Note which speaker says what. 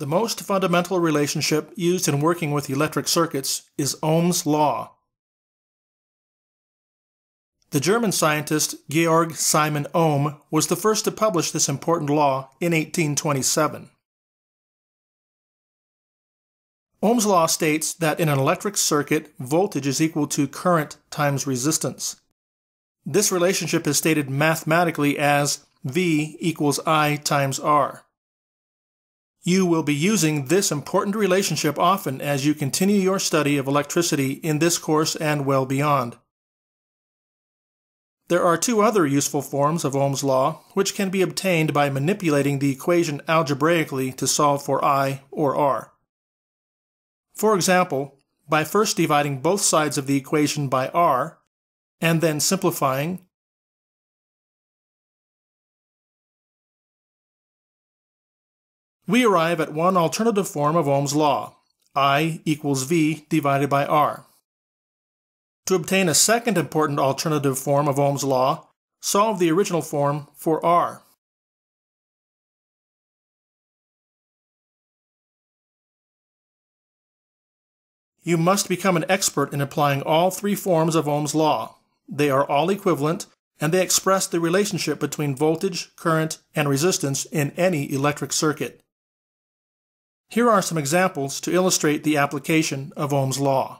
Speaker 1: The most fundamental relationship used in working with electric circuits is Ohm's law. The German scientist Georg Simon Ohm was the first to publish this important law in 1827. Ohm's law states that in an electric circuit, voltage is equal to current times resistance. This relationship is stated mathematically as V equals I times R. You will be using this important relationship often as you continue your study of electricity in this course and well beyond. There are two other useful forms of Ohm's law which can be obtained by manipulating the equation algebraically to solve for I or R. For example, by first dividing both sides of the equation by R, and then simplifying, we arrive at one alternative form of Ohm's law, I equals V divided by R. To obtain a second important alternative form of Ohm's law, solve the original form for R. You must become an expert in applying all three forms of Ohm's law. They are all equivalent, and they express the relationship between voltage, current, and resistance in any electric circuit. Here are some examples to illustrate the application of Ohm's law.